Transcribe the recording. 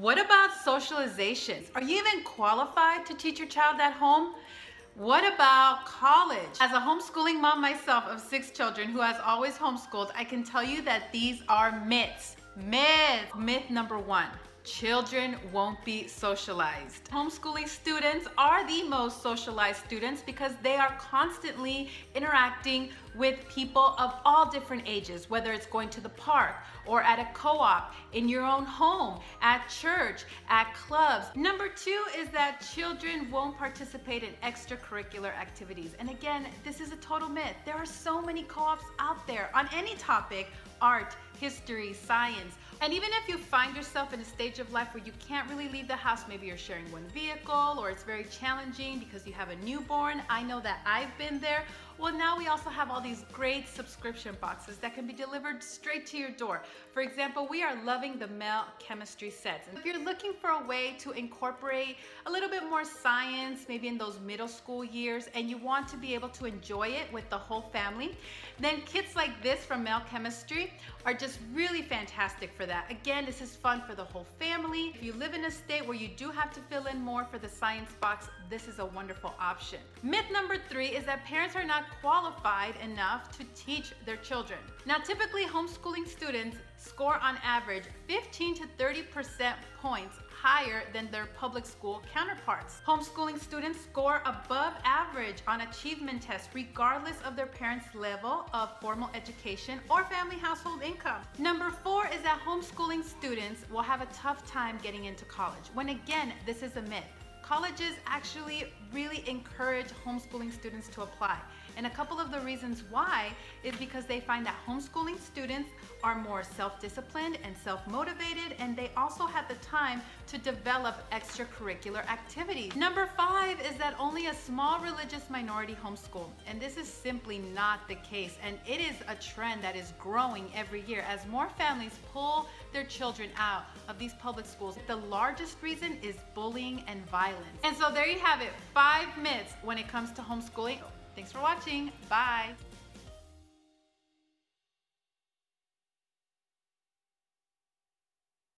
What about socialization? Are you even qualified to teach your child at home? What about college? As a homeschooling mom myself of six children who has always homeschooled, I can tell you that these are myths. Myth. Myth number one. Children won't be socialized. Homeschooling students are the most socialized students because they are constantly interacting with people of all different ages, whether it's going to the park or at a co-op, in your own home, at church, at clubs. Number two is that children won't participate in extracurricular activities. And again, this is a total myth. There are so many co-ops out there on any topic, art, history, science. And even if you find yourself in a stage of life where you can't really leave the house, maybe you're sharing one vehicle or it's very challenging because you have a newborn. I know that I've been there. Well, now we also have all these great subscription boxes that can be delivered straight to your door. For example, we are loving the Mel Chemistry sets. And if you're looking for a way to incorporate a little bit more science, maybe in those middle school years, and you want to be able to enjoy it with the whole family, then kits like this from Mel Chemistry are just really fantastic for that. Again, this is fun for the whole family. If you live in a state where you do have to fill in more for the science box, this is a wonderful option. Myth number three is that parents are not qualified enough to teach their children. Now, typically homeschooling students score on average 15 to 30% points higher than their public school counterparts. Homeschooling students score above average on achievement tests regardless of their parents' level of formal education or family household income. Number four is that homeschooling students will have a tough time getting into college, when again, this is a myth. Colleges actually really encourage homeschooling students to apply. And a couple of the reasons why is because they find that homeschooling students are more self-disciplined and self-motivated and they also have the time to develop extracurricular activities. Number five is that only a small religious minority homeschool. And this is simply not the case. And it is a trend that is growing every year as more families pull their children out of these public schools. The largest reason is bullying and violence. And so there you have it, five myths when it comes to homeschooling. Thanks for watching. Bye.